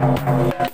Música